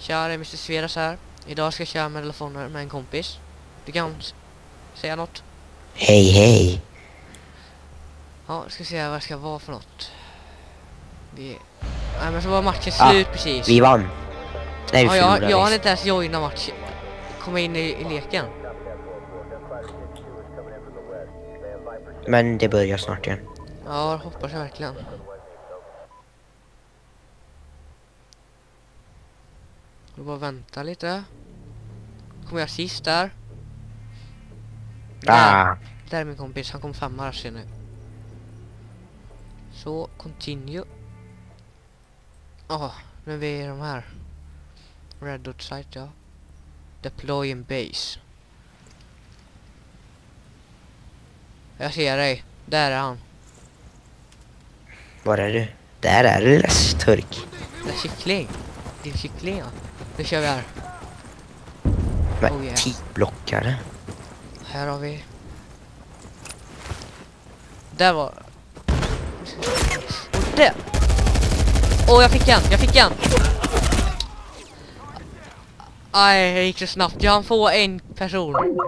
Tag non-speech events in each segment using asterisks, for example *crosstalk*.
Tja, det är Mr. Svedas här. Idag ska jag köra med telefoner med en kompis. Du kan säga något? Hej hej. Ja, ska se vad det ska vara för något. Vi... Nej men så var matchen Ah, slut precis. Vi vann. Nej vi ja, jag, jag visst. inte ens joina matchen. Komma in i, i leken. Men det börjar snart igen. Ja, det hoppas jag verkligen. Jag bara vänta lite. Kommer jag sist där? Ah, där är min kompis, han kom femma här ni. Så, continue. Ja, nu är vi i de här. Red dot site, ja. Deploy in base. Jag ser dig. Där är han. var är du? Där är du lilla turk. Det är kyckling. Din kyckling ja. Nu kör vi här. Men Oh, yeah. tidblockare. Här har vi. Där var... Och där! Åh, jag fick en! Jag fick en! Aj, det gick så snabbt. Jag hann få en person.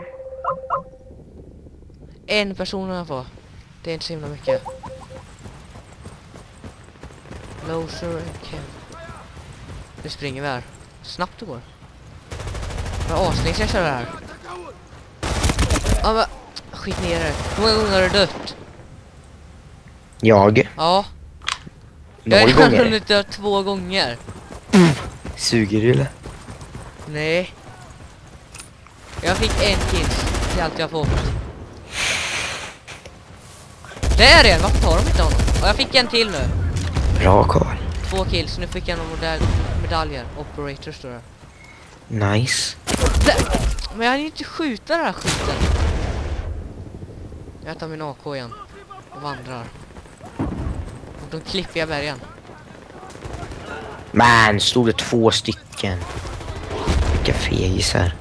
En person har jag få. Det är inte så himla mycket. Loser and. Nu springer vi här. Snabbt det går. Jag aslänge sedan jag körde det här. Ja men, skit ner det. Hur många gånger har du dött? Jag. Ja, jag Noll har gånger. hunnit dö två gånger. Suger du eller? Nej. Jag fick en kill. Det är allt jag har fått. Där är en, varför tar de inte honom? Och jag fick en till nu. Bra Karl. Två kills, nu fick jag några modell medaljer. Operator står det. Nice. Där. Men jag hann inte skjuta den här skiten. Jag tar min AK igen. Och vandrar. Och de klipper jag bergen. Man, stod det två stycken. Vilka fegisar.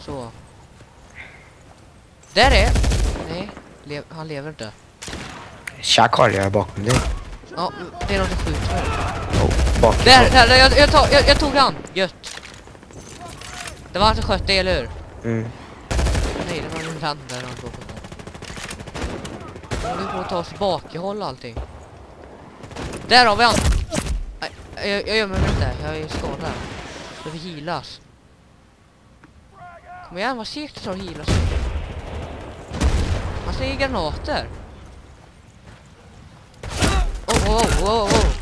Så. Där är... Nej, han lever inte. Tja Karl, jag är bakom dig. Ja, det är någon som skjuter mig. Oh, Där, där, där jag, jag, tar, jag, jag tog han. Gött. Det var han som sköt dig, eller hur? Mm. Nej, det var min vän där han tog på. Vi får ta oss bakhåll och allting. Där har vi han! Jag, jag gömmer mig inte, jag är skadad. Så vi healas. Kom igen, vad segt det tar att healas. Han slänger granater. Oh, oh, oh.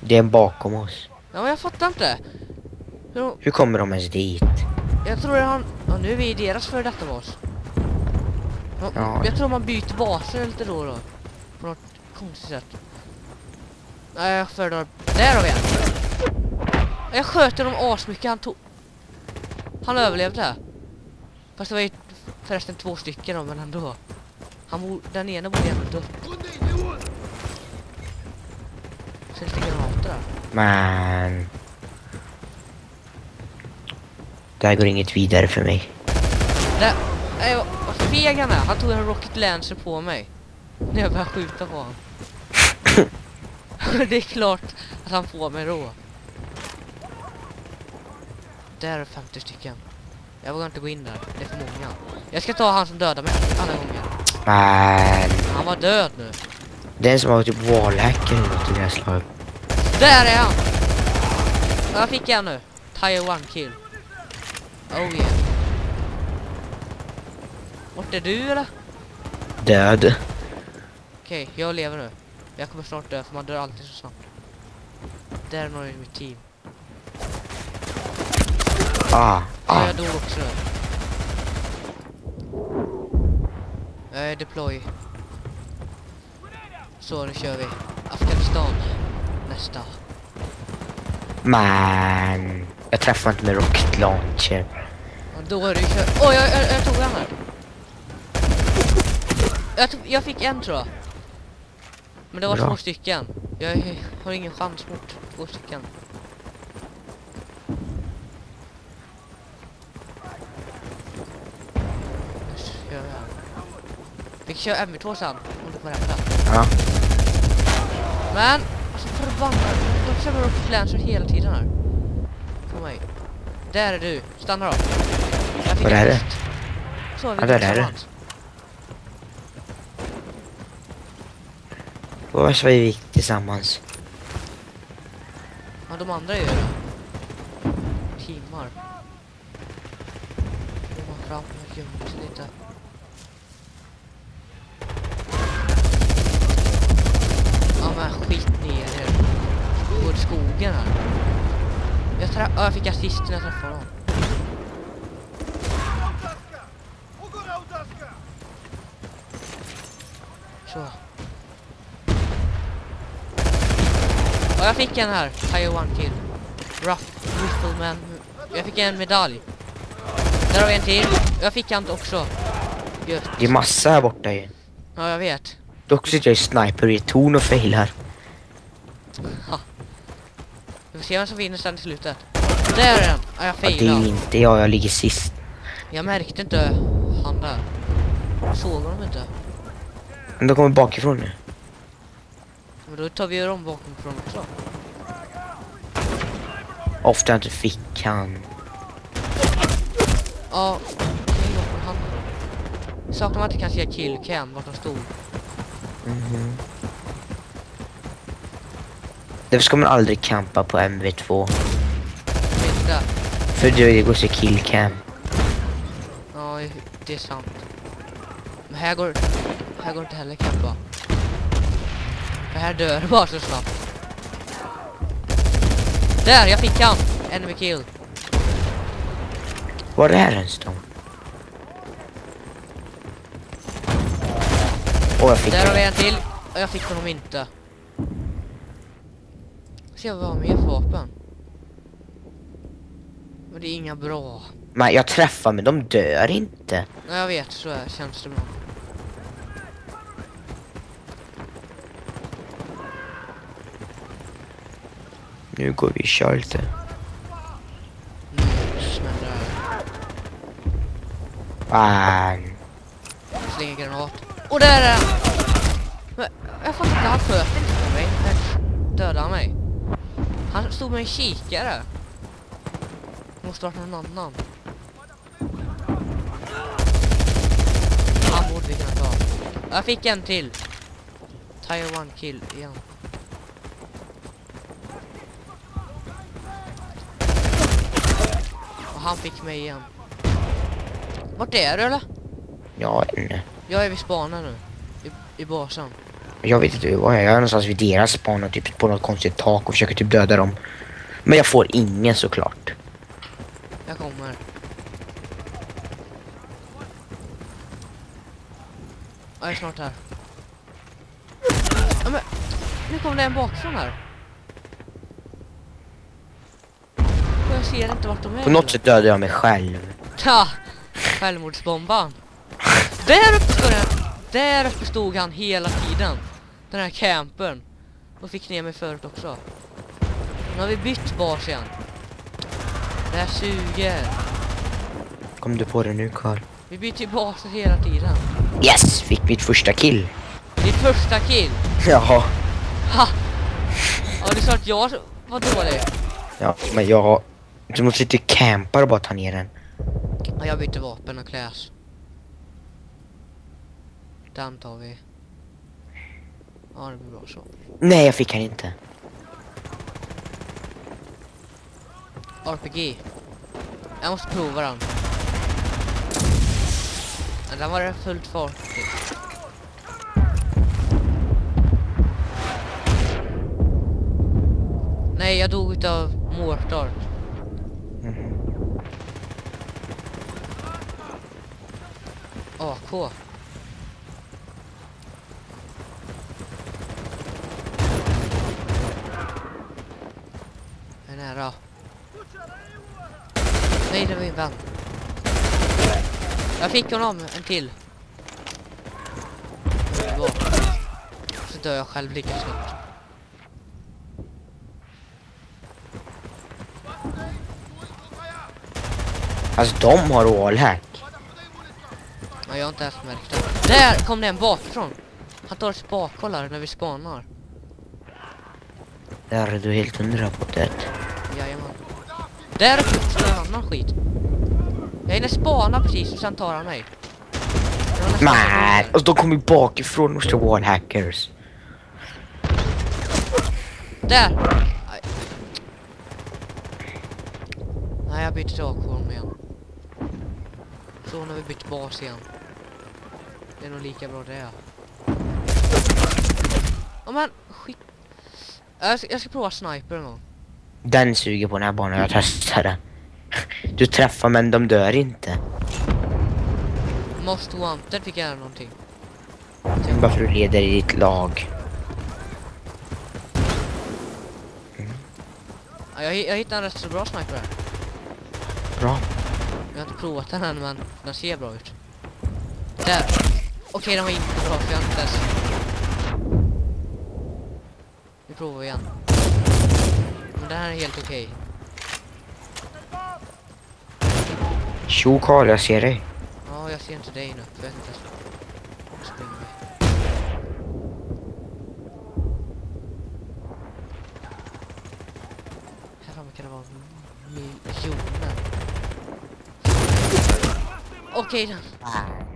Det är en bakom oss. Ja, men jag fattar inte. Hur, Hur kommer de ens dit? jag tror att han... Ja, nu är vi i deras för detta bas. Ja, Ja. Jag tror man byter baser lite då och då. På något konstigt sätt. Nej, jag föredrar... Där har vi en! Jag sköt honom asmycket, han tog... Han överlevde. Fast det var ju förresten två stycken då, men ändå. Han bor... Den ena borde ändå dött. Så lite granater där. Man. Det här går inget vidare för mig. Där, nej, vad feg han är. Han tog en Rocket Lancer på mig. När jag började skjuta på honom. *laughs* det är klart att han får mig då. Där är 50 stycken. Jag vågar inte gå in där. Det är för många. Jag ska ta han som dödar mig alla gånger. Man. Men Han var död nu. Den som har typ wallhack eller något i det här slaget. Där är han! Jag fick en nu. Tire one kill. Oh yeah. Vart är du eller? Död. Okej, jag lever nu. Jag kommer snart dö för man dör alltid så snabbt. Där är någon i mitt team. Ah, Ja, ah. jag dog också nu. Jag är deploy. Så, nu kör vi. Afghanistan. Nästa. Man. Jag träffar inte med rocket launcher. Och då är det kör... Åh, jag, jag, jag tog den här. Jag, tog, jag fick en tror jag. Men det var Bra. två stycken. Jag har ingen chans mot två stycken. Kör. Vi kan köra MV2 sen, om du får rätta. Ja. Men, alltså förbannat. De med upp Lancer hela tiden här. På mig. Där är du. Stanna då. Var är det? Så, vi Ja, där är det. Vad så vi tillsammans? Ja, de andra är ju det. Timmar. Man fram och gömmer sig lite. Men skit ner er. Går till skogen här. Jag, ja, jag fick assist när jag träffade dem. Så. Ja, jag fick en här. Taiwan kill. Rough Rifleman. Jag fick en medalj. Där har vi en till. Jag fick en också. Gött. Det är massa här borta ju. Ja, jag vet. Dock sitter jag i sniper i ett torn och failar. Vi får se vem som vinner sen i slutet. Där är den! Ja, jag Ja, det är inte jag, jag ligger sist. Jag märkte inte han där. Såg honom inte. Men de kommer bakifrån nu. Men då tar vi dem bakifrån också. Ofta inte fick han. Ja, det är ju han då. Saknar man inte kan se killcam vart de stod. Mhm. Därför ska man aldrig campa på MV2. Vet du det? För det går så killcam. Ja, det är sant. Men här går, här går inte heller campa. För här dör *laughs* bara så snabbt. Där, jag fick han! Enemy kill. Var är ens då? Åh, jag fick Där har vi en till. Och jag fick honom inte. Se vad har mer för vapen. Men det är inga bra. Men jag träffar men de dör inte. Nej, jag vet, så är, känns det ibland. Nu går vi och kör lite. Det. Fan. Slänger granat. Och där är han! Men jag fattar inte, han sköt inte på mig. Han dödade mig. Han stod med en kikare. Måste varit någon annan. Han borde vi kunna ta. Jag fick en till. Taiwan kill igen. Och han fick mig igen. Vart är du eller? Ja, nej. Jag är vid spanen nu. I, i basen. Jag vet inte vad jag är. Jag är någonstans vid deras span och typ på något konstigt tak och försöker typ döda dem. Men jag får ingen såklart. Jag kommer. Jag är snart här. Ja, men, nu kom det en bakifrån här. Och jag ser inte vart de är. På något sätt dödade jag mig själv. Ta! Självmordsbomban. Där uppe. Där uppe stod han hela tiden. Den här campern. Och fick ner mig förut också. Nu har vi bytt bas igen. Det här suger. Kom du på det nu Karl? Vi byter baser hela tiden. Yes! Fick mitt första kill. Ditt första kill. Jaha. Ha! Ja, du sa att jag var dålig. Ja, men jag... Du måste inte campa och bara ta ner den. Ja, jag bytte vapen och kläs. Den tar vi. Ja, det blir bra så. Nej, jag fick han inte. RPG. Jag måste prova den. Den var det fullt fart till. Nej, jag dog utav mortar. Mhm. AK. Nära. Nej, det var min vän. Jag fick honom, en till. Så dör jag själv lika snabbt. Alltså de har wallhack. Ja, jag har inte ens märkt det. Där kom det en bakifrån. Han tar här när vi spanar. Där är du helt hundra på det. Där också en annan skit. Jag hinner spana precis och sen tar han mig. Det Nej, så alltså de kommer ju bakifrån måste wallhackers. Där! Aj. Nej, jag byter AK igen. Så nu har vi bytt bas igen. Det är nog lika bra det. Ja men, skit. Jag ska, jag ska prova sniper en gång. Den suger på den här banan, jag testade. Du träffar men de dör inte. Most wanted fick jag någonting. Bara för att du leder i ditt lag. Ja, jag, jag hittade en rätt så bra sniper här. Bra. Jag har inte provat den än men den ser bra ut. Där! Okej, den var inte bra för jag har inte ens... Vi provar igen. Den här är helt okej. Tjo Karl, jag ser dig. Ja, jag ser inte dig nu. Du springer. Här framme kan det vara miljoner. Okej. Nej. Vi-